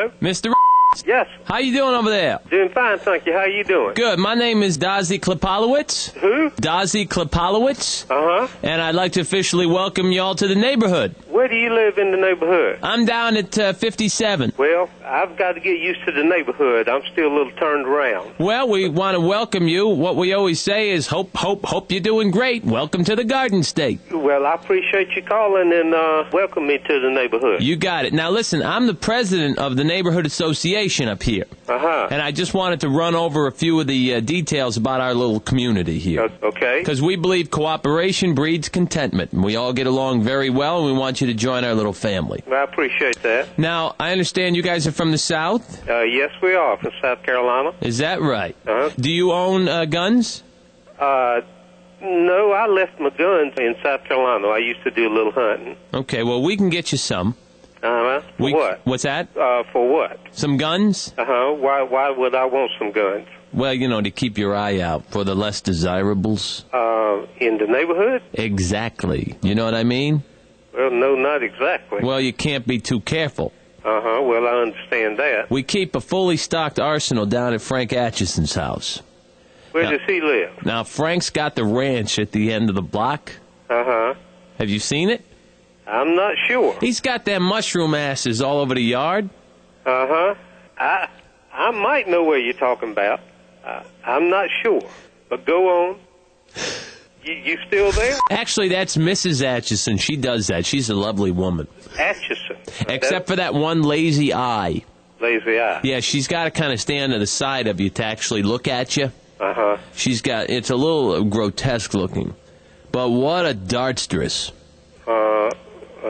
Hello? Mr. Yes. How you doing over there? Doing fine, thank you. How you doing? Good. My name is Dazi Klipalowitz. Who? Dazi Klipalowitz. Uh huh. And I'd like to officially welcome y'all to the neighborhood. Where do you live in the neighborhood? I'm down at uh, 57. Well, I've got to get used to the neighborhood. I'm still a little turned around. Well, we want to welcome you. What we always say is hope, hope, hope you're doing great. Welcome to the Garden State. Well, I appreciate you calling and uh, welcome me to the neighborhood. You got it. Now listen, I'm the president of the Neighborhood Association up here. Uh huh. And I just wanted to run over a few of the uh, details about our little community here. Okay. Because we believe cooperation breeds contentment, and we all get along very well, and we want you to join our little family. Well, I appreciate that. Now, I understand you guys are from the South. Uh, yes, we are from South Carolina. Is that right? Uh-huh. Do you own uh, guns? Uh, no, I left my guns in South Carolina. I used to do a little hunting. Okay, well, we can get you some. Uh huh. We, what? What's that? Uh, for what? Some guns? Uh huh. Why? Why would I want some guns? Well, you know, to keep your eye out for the less desirables. Uh, in the neighborhood? Exactly. You know what I mean? Well, no, not exactly. Well, you can't be too careful. Uh huh. Well, I understand that. We keep a fully stocked arsenal down at Frank Atchison's house. Where Yeah. does he live? Now, Frank's got the ranch at the end of the block. Uh huh. Have you seen it? I'm not sure. He's got them mushroom asses all over the yard. Uh huh. I I might know where you're talking about. Uh, I'm not sure, but go on. You, you still there, Actually, that's Mrs. Atchison. She does that. She's a lovely woman. Atchison? Except for that one lazy eye. lazy eye. Yeah, she's got to kind of stand to the side of you to actually look at you. Uh huh. She's got, it's a little grotesque looking. But what a dartstress.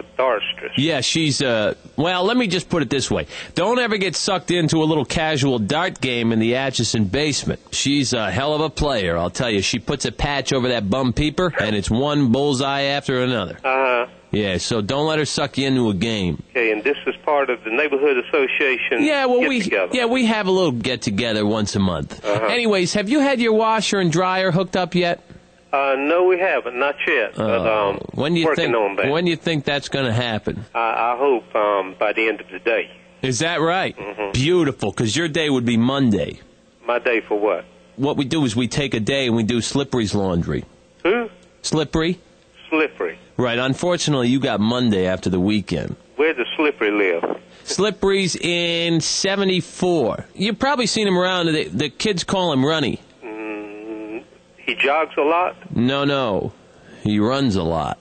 A darstress. Yeah, she's, uh, well, let me just put it this way. Don't ever get sucked into a little casual dart game in the Atchison basement. She's a hell of a player, I'll tell you. She puts a patch over that bum peeper, and it's one bullseye after another. Uh huh. Yeah, so don't let her suck you into a game. Okay, and this is part of the neighborhood association. Yeah, well, we together. yeah we have a little get together once a month. Uh-huh. Anyways, have you had your washer and dryer hooked up yet? Uh, no, we haven't, not yet. but um, Uh, when do you working think on that. when do you think that's going to happen? I, I hope um, by the end of the day. Is that right? Mhm. Beautiful, because your day would be Monday. My day for what? What we do is we take a day and we do Slippery's laundry. Who? Slippery, Slippery. right? Unfortunately, you got Monday after the weekend. Where does Slippery live? Slippery's in '74. You've probably seen him around. The, the kids call him Runny. He jogs a lot. No, no, he runs a lot,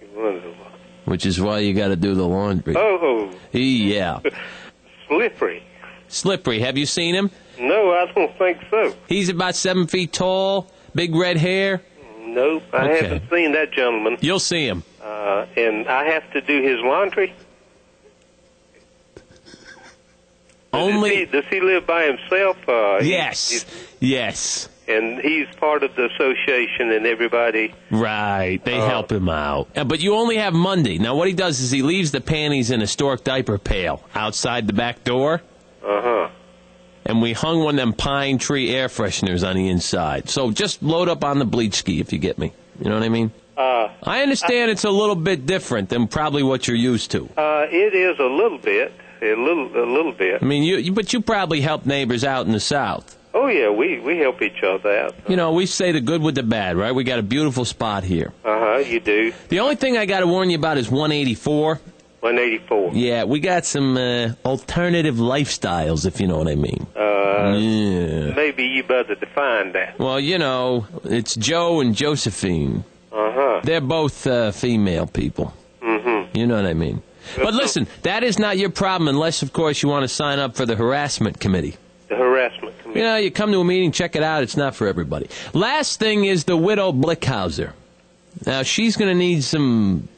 He runs a lot. which is why you got to do the laundry. Oh, He, yeah. Slippery. Slippery, have you seen him? No, I don't think so. He's about seven feet tall, big red hair. Nope, I Okay. haven't seen that gentleman. You'll see him. Uh, and I have to do his laundry. Does Only. he, does he live by himself? Uh, Yes. Yes. And he's part of the association, and everybody. Right. They Oh. help him out. Uh, But you only have Monday. Now, what he does is he leaves the panties in a stork diaper pail outside the back door, Uh huh. and we hung one of them pine tree air fresheners on the inside. So just load up on the bleach ski if you get me. You know what I mean? Uh, I understand it's a little bit different than probably what you're used to. uh, it is a little bit, a little, a little bit. I mean, you, you but you probably help neighbors out in the South. Oh yeah, we we help each other out. You know, we say the good with the bad, right? We got a beautiful spot here. Uh huh. You do. The only thing I got to warn you about is 184. One eighty four. Yeah, we got some uh, alternative lifestyles, if you know what I mean. Uh, Yeah. maybe you better define that. Well, you know, it's Joe and Josephine. Uh huh. They're both uh, female people. Mm-hmm. You know what I mean. But listen, that is not your problem unless, of course, you want to sign up for the harassment committee. The harassment committee. You know, you come to a meeting, check it out. It's not for everybody. Last thing is the widow Blickhauser. Now, she's going to need some,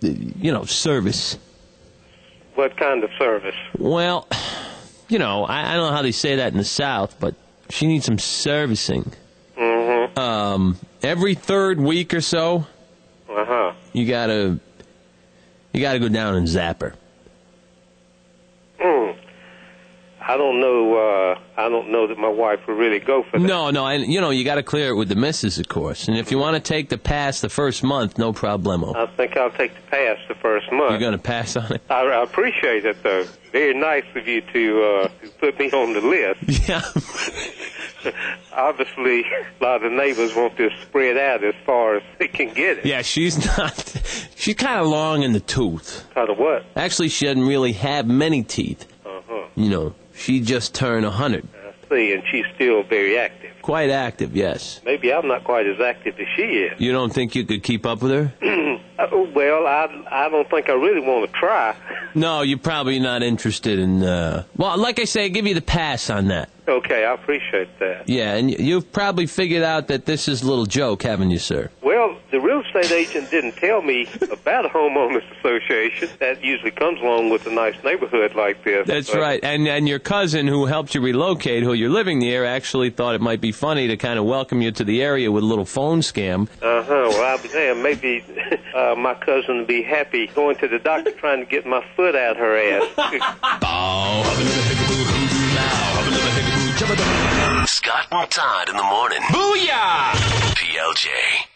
you know, service. What kind of service? Well, you know, I, I don't know how they say that in the South, but she needs some servicing. Mm-hmm. Um, every third week or so, Uh huh. you gotta, you gotta go down and zap her. I don't know. Uh, I don't know that my wife would really go for that. No, no, and you know you got to clear it with the missus, of course. And if you want to take the pass the first month, no problemo. I think I'll take the pass the first month. You're going to pass on it? I, I appreciate it, though. Very nice of you to, uh, to put me on the list. Yeah. Obviously, a lot of the neighbors want this spread out as far as they can get it. yeah, she's not. She's kind of long in the tooth. Kind of what? Actually, she doesn't really have many teeth. Uh-huh. You know, she just turned a hundred. I see, and she's still very active. Quite active, yes. Maybe I'm not quite as active as she is. You don't think you could keep up with her? Uh, well, I, I don't think I really want to try. No, you're probably not interested in. uh Well, like I say, I give you the pass on that. Okay, I appreciate that. Yeah, and you've probably figured out that this is a little joke, haven't you, sir? Well, the real estate agent didn't tell me about a homeowners association. That usually comes along with a nice neighborhood like this. That's But- right. And and your cousin who helped you relocate, who you're living near, actually thought it might be funny to kind of welcome you to the area with a little phone scam. Uh huh. Well, I'll be damned. Maybe uh, my cousin would be happy going to the doctor trying to get my foot out her ass. Scott and Todd in the morning. Booyah! PLJ.